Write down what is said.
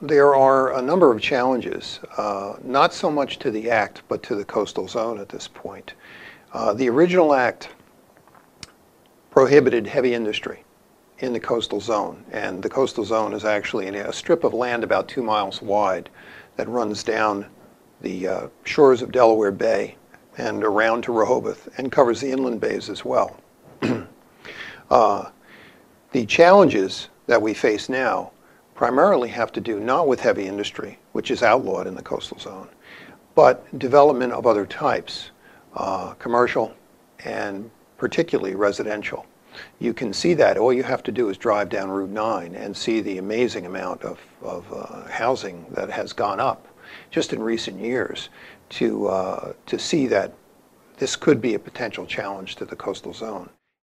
there are a number of challenges, uh, not so much to the act, but to the coastal zone at this point. Uh, the original act prohibited heavy industry in the coastal zone, and the coastal zone is actually a strip of land about two miles wide that runs down the uh, shores of Delaware Bay and around to Rehoboth and covers the inland bays as well. uh, the challenges that we face now primarily have to do not with heavy industry, which is outlawed in the coastal zone, but development of other types, uh, commercial and particularly residential. You can see that. All you have to do is drive down Route 9 and see the amazing amount of, of uh, housing that has gone up just in recent years to, uh, to see that this could be a potential challenge to the coastal zone.